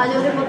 mayores,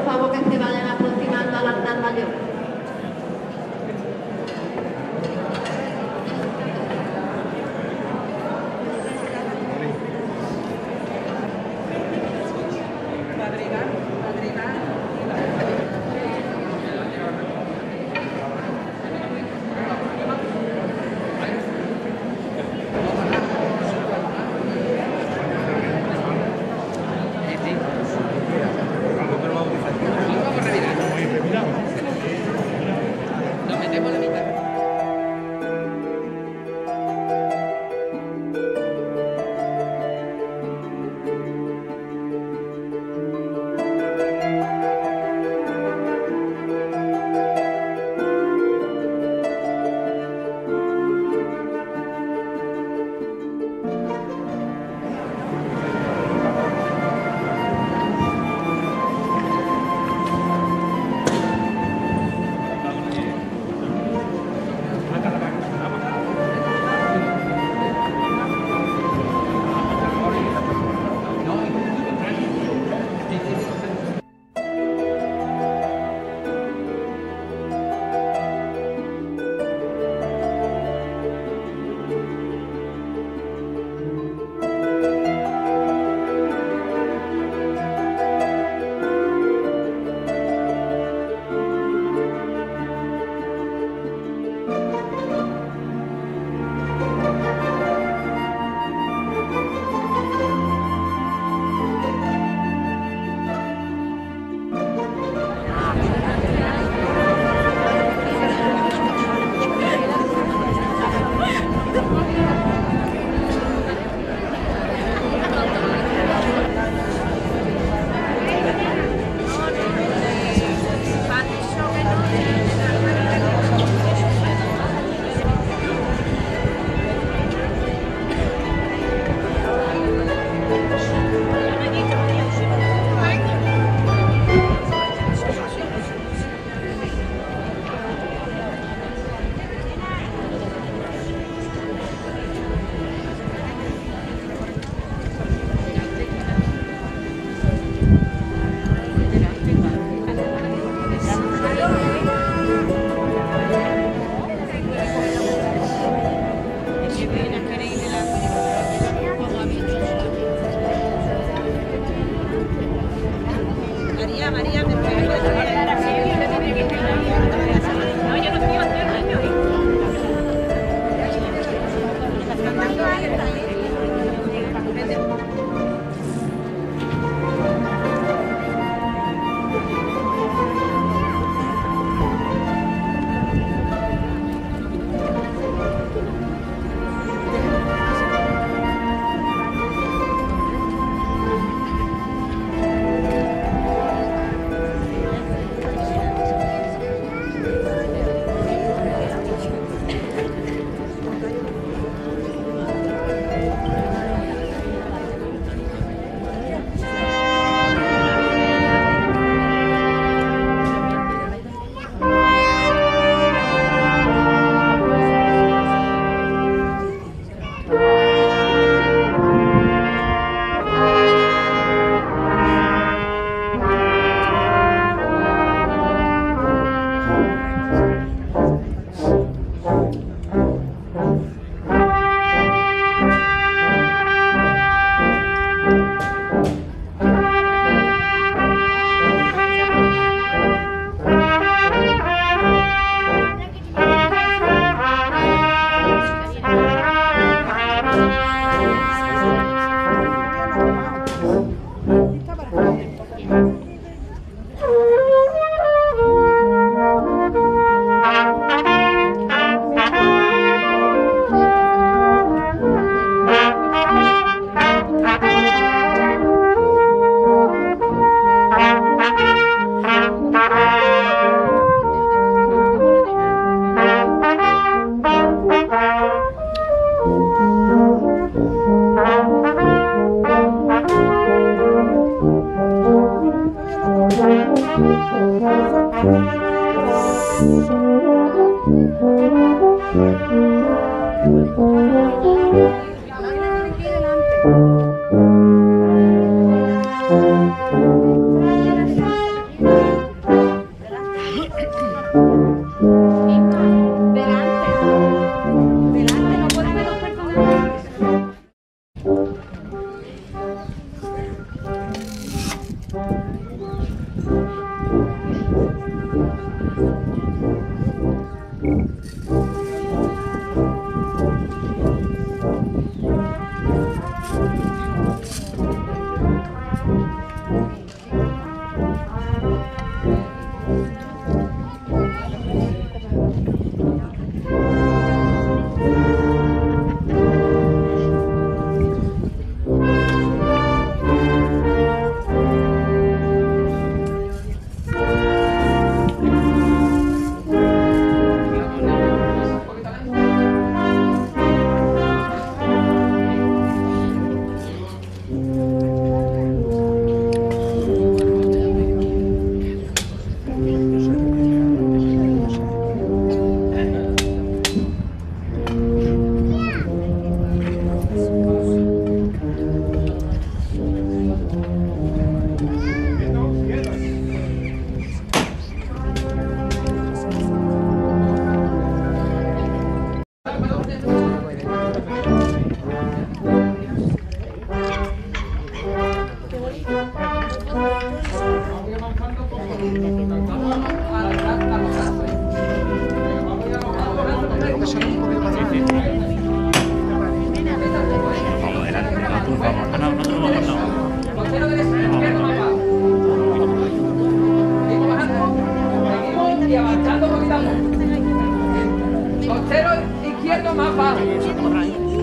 izquierdo más bajo.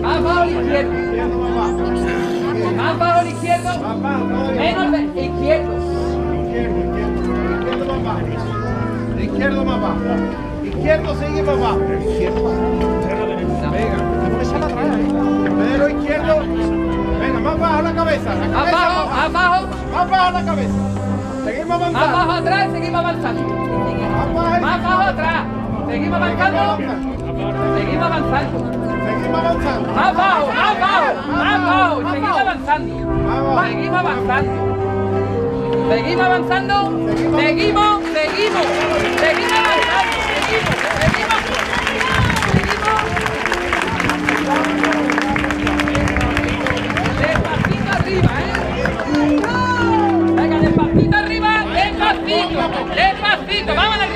Más bajo el izquierdo. Más bajo el izquierdo. Menos de izquierdo. Izquierdo más bajo. Izquierdo sigue más bajo. Venga. Pero izquierdo. Venga, más bajo la cabeza. La Más cabeza bajo, más bajo. Más bajo la cabeza. Seguimos Más avanzando. bajo atrás seguimos avanzando. Más bajo. Más bajo atrás. Seguimos avanzando. Seguimos avanzando. Seguimos avanzando. Más bajo, más bajo, más bajo. Seguimos avanzando. Seguimos avanzando. Seguimos avanzando. Seguimos, seguimos. Seguimos avanzando. Seguimos, seguimos. Seguimos. Despacito arriba, ¿eh? Venga, despacito arriba, despacito. Despacito, vamos arriba.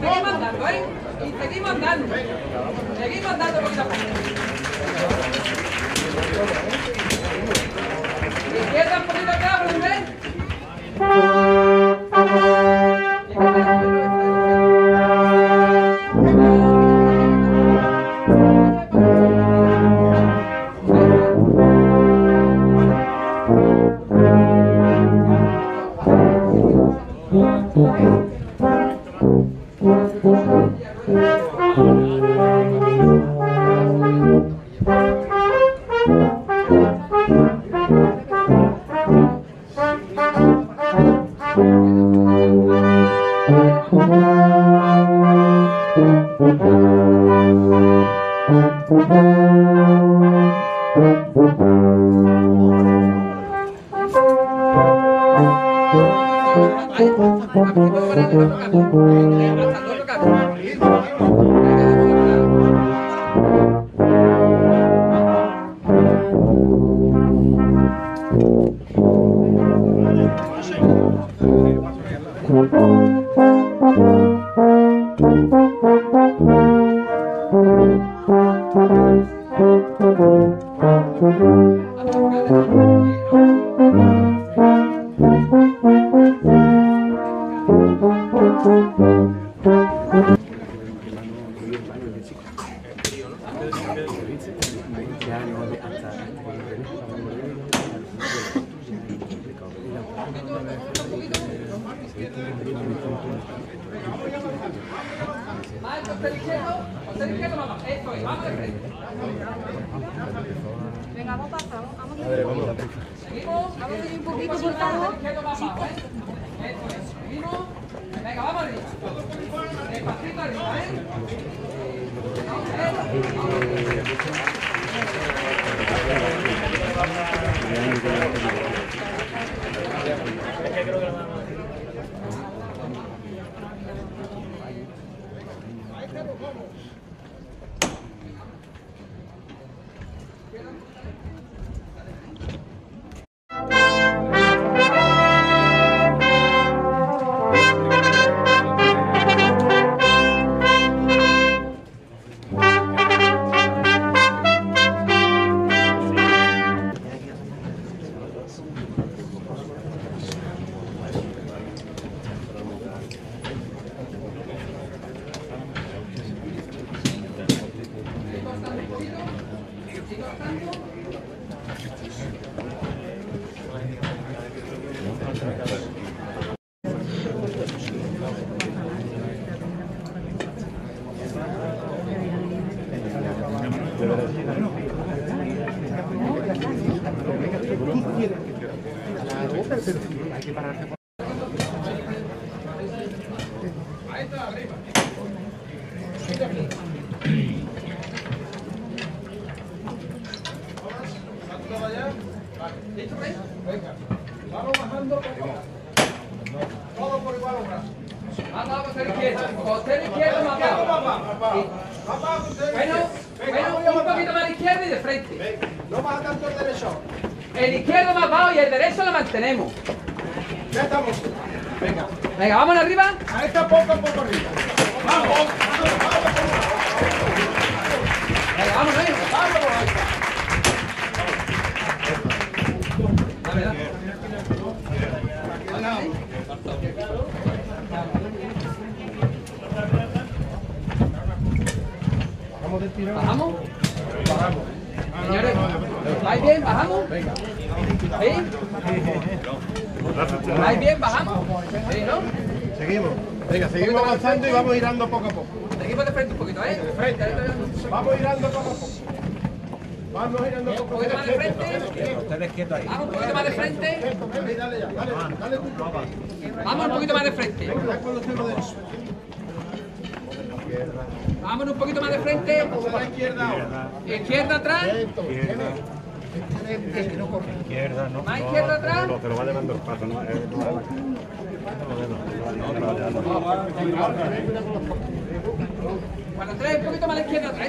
Seguimos andando, ¿eh? Y seguimos andando. Seguimos andando poquito a Más, 감사합니다. Mantenemos. Ya estamos. Venga, Venga, vamos arriba. a esta poco a poco arriba. Venga, seguimos avanzando y vamos girando poco a poco. Seguimos de frente un poquito, ¿eh? De frente. Vamos girando poco a poco. Vamos girando Un poco a poquito poco. más de frente. Vamos un poquito más de frente. Dale, dale. Vamos un poquito más de frente. Vamos un poquito más de frente. a la izquierda ahora. Izquierda atrás. Izquierda, no. Más izquierda atrás. Te lo va llevando el paso, ¿no? Cuando tres, un poquito más a la izquierda otra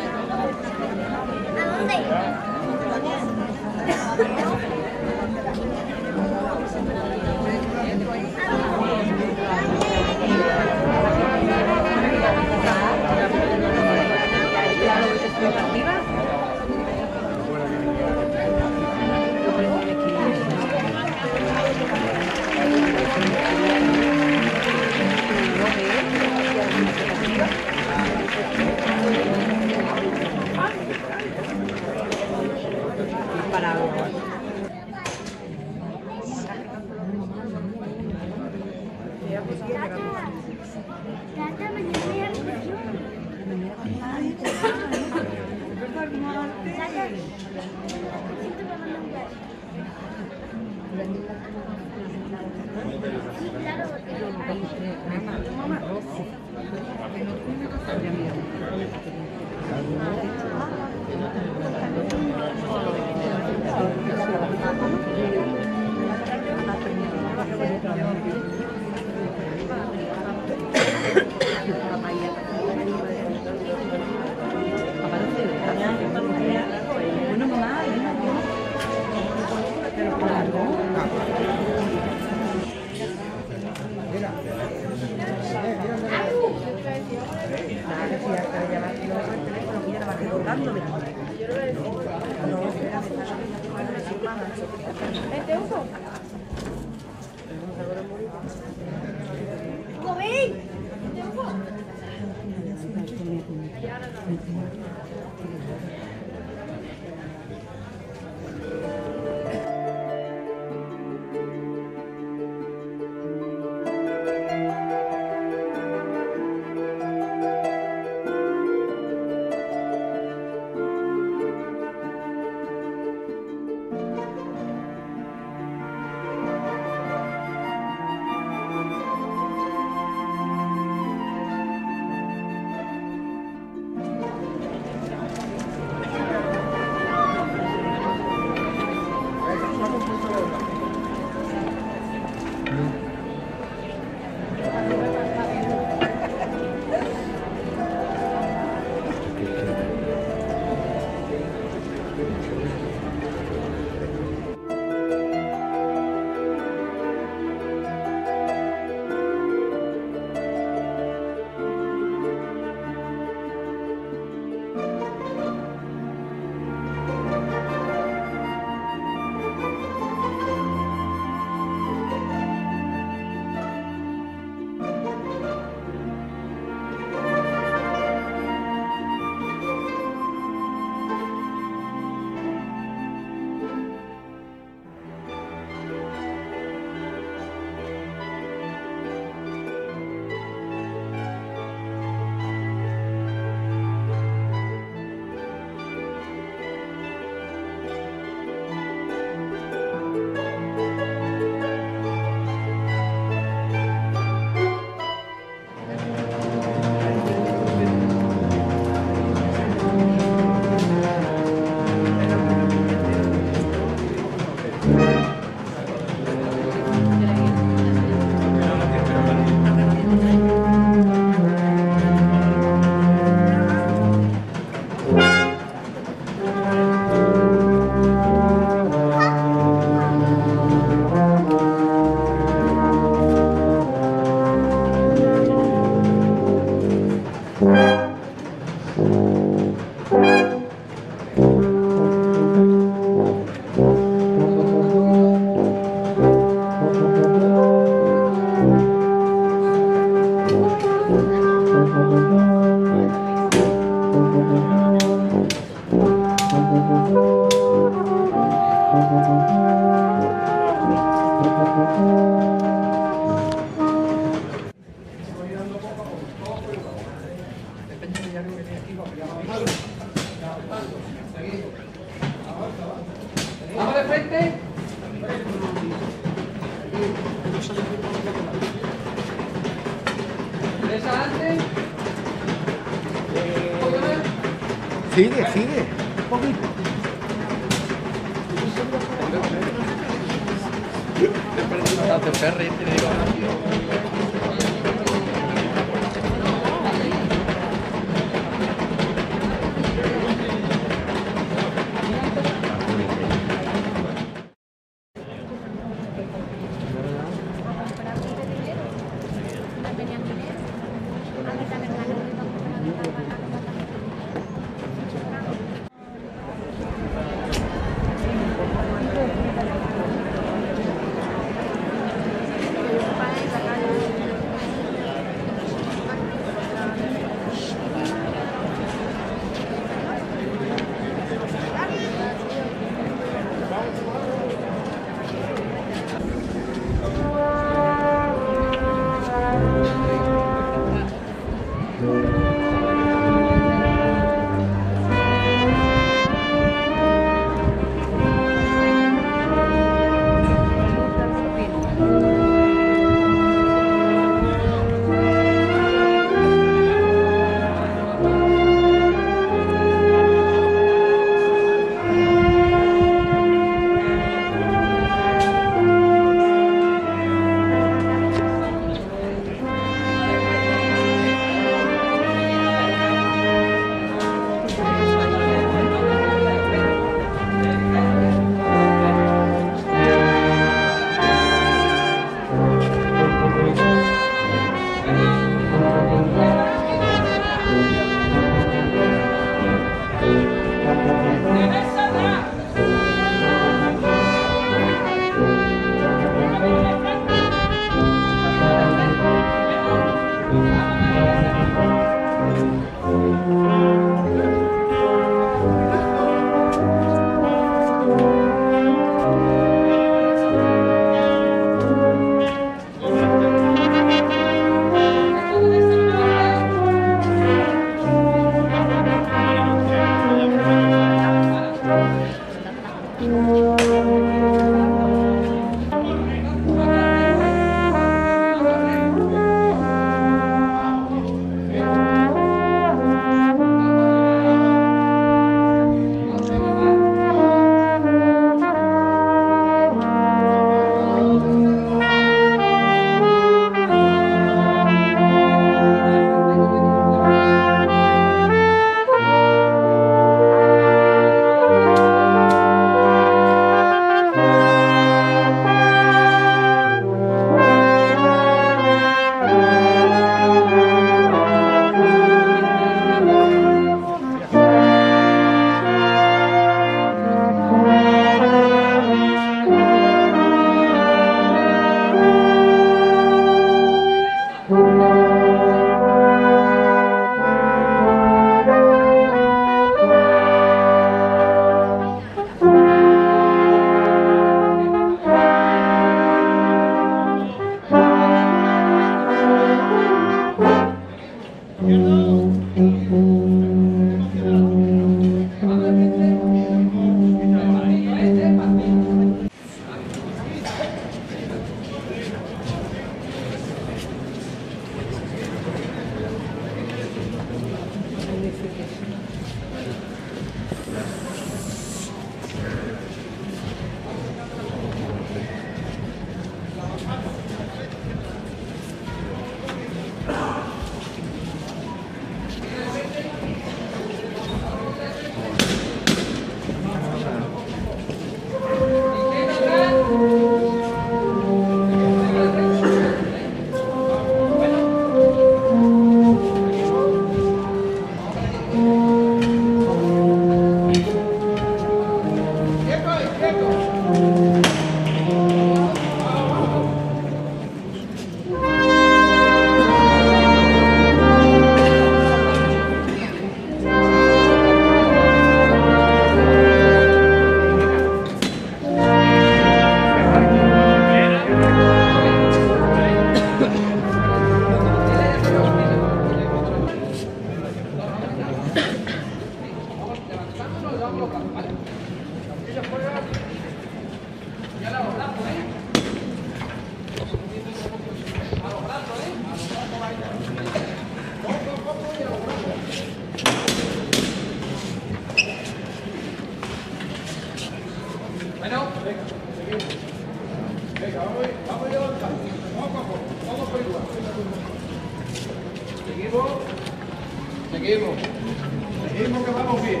Vamos bien.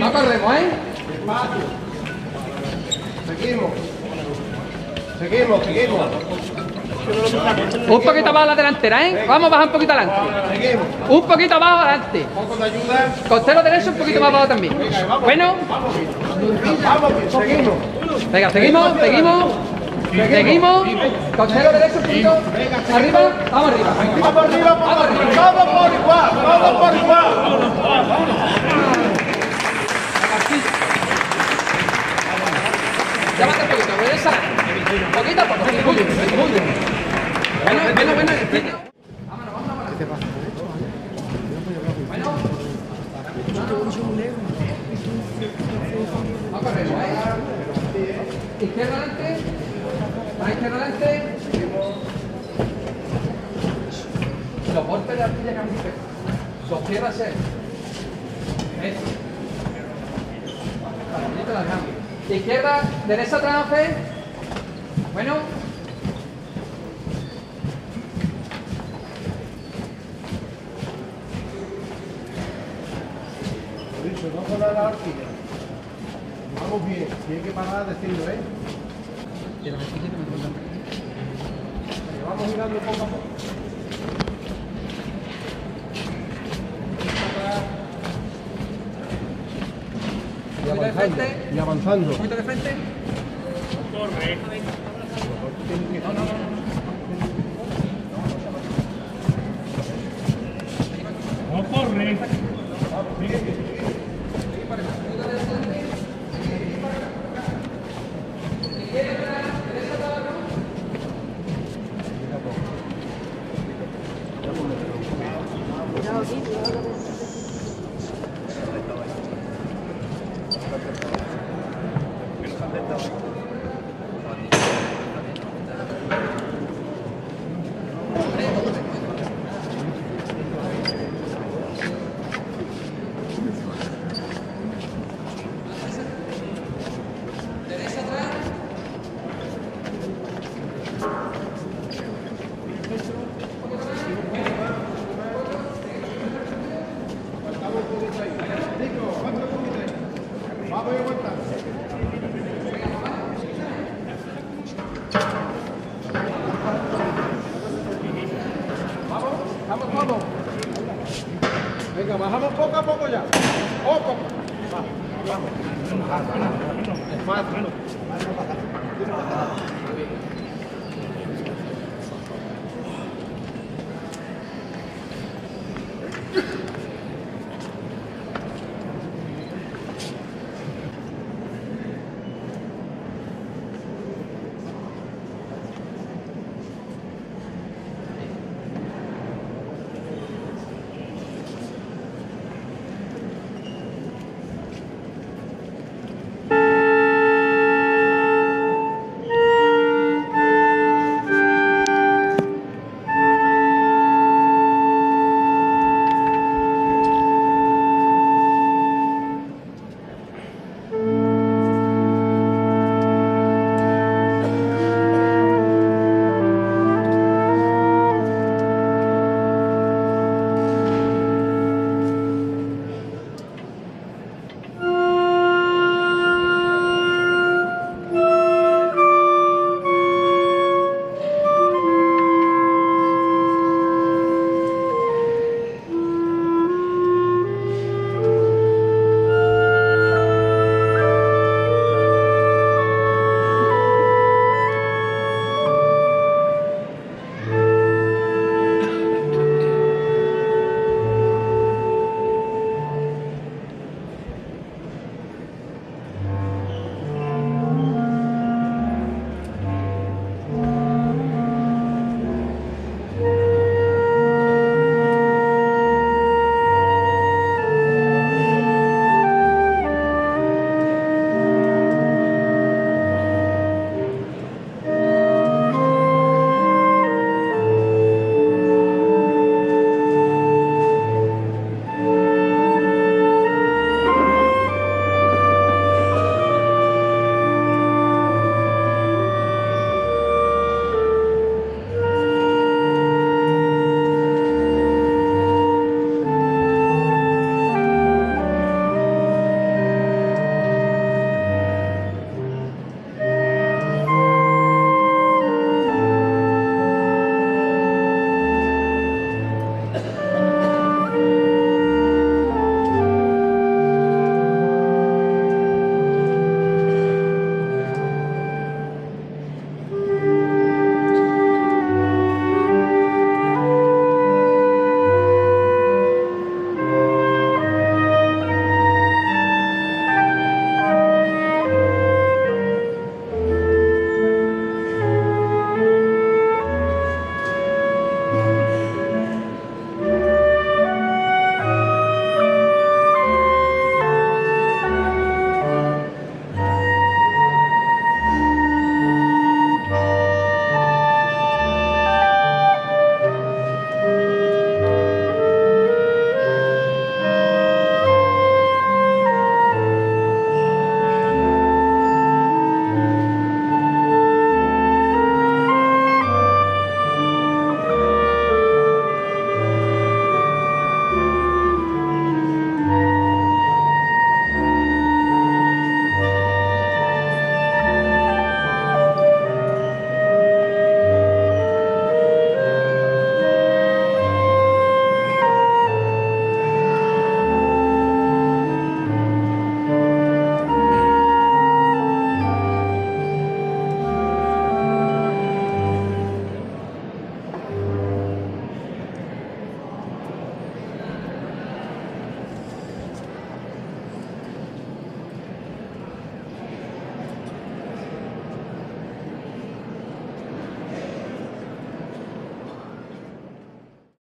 No corremos, ¿eh? Despacio. Seguimos. Seguimos, seguimos. Un poquito más a la delantera, ¿eh? Vamos a bajar un poquito adelante. Seguimos. Un poquito abajo adelante. Un poco de ayuda. Costero derecho un poquito más abajo también. Bueno, Vamos bien. Vamos bien. Seguimos. venga, seguimos, seguimos. Seguimos. Costero derecho poquito. Arriba, vamos arriba. Vamos arriba, vamos arriba. Vamos por igual. Vamos por igual. Llámate un poquito, regresa. Poquito a poco. Muy bien, muy bien. Bueno, bueno, bueno. el sitio. Vámonos, vámonos, vámonos. Bueno. No corremos, ¿eh? Izquierda adelante. A izquierda adelante. Los golpes de artilla que han visto. Sostiérase. Eso. La dejamos. Izquierda, derecha trance. Bueno. Dicho, no con la horquilla. Vamos bien. Tiene que parar decirlo, ¿eh? Vamos girando poco a poco. Un poquito de frente. Y avanzando. De frente.